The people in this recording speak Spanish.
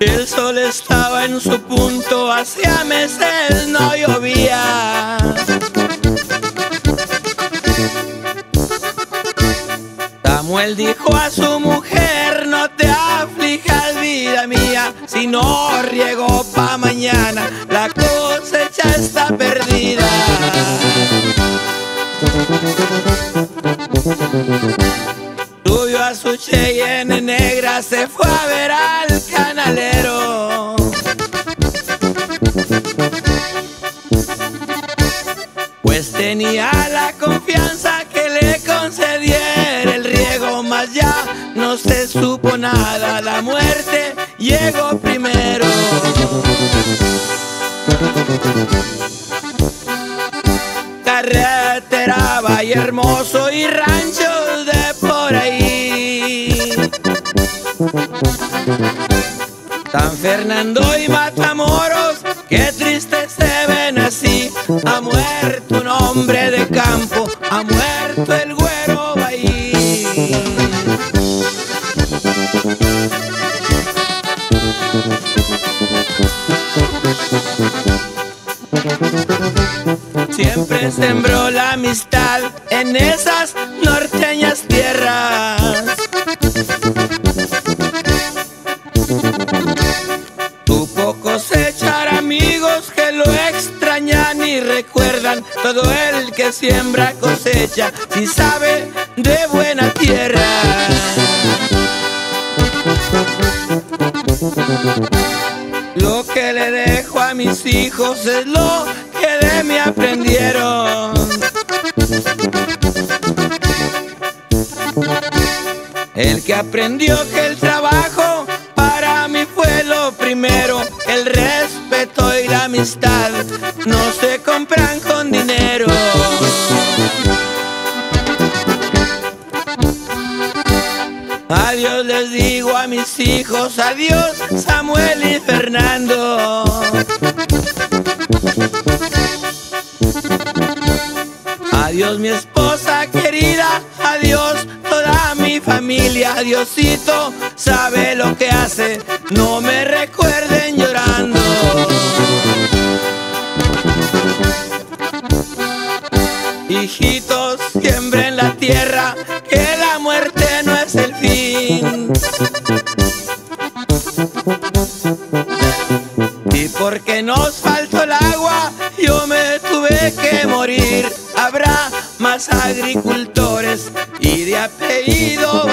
El sol estaba en su punto, hacía meses no llovía. Samuel dijo a su mujer, no te aflijas vida mía, si no riego pa' mañana, está perdida. Subió a su Cheyenne negra, se fue a ver al canalero. Pues tenía la confianza que le concediera el riego, mas ya no se supo nada, la muerte llegó primero. Carretera, valle hermoso y ranchos de por ahí. San Fernando y Matamoros, qué triste se ven así. Ha muerto un hombre de campo, ha muerto el güero ahí. Siempre sembró la amistad en esas norteñas tierras. Supo cosechar amigos que lo extrañan y recuerdan. Todo el que siembra cosecha si sabe de buena tierra. Lo que le dejo a mis hijos es lo de mí aprendieron. El que aprendió que el trabajo para mí fue lo primero, el respeto y la amistad no se compran con dinero. Adiós les digo a mis hijos, adiós Samuel y Fernando. Adiós mi esposa querida, adiós toda mi familia, Diosito sabe lo que hace, no me recuerden llorando. Hijitos, siembren la tierra, que la muerte no es el fin. Y porque nos faltó el agua, yo me tuve que morir. Agricultores y de apellido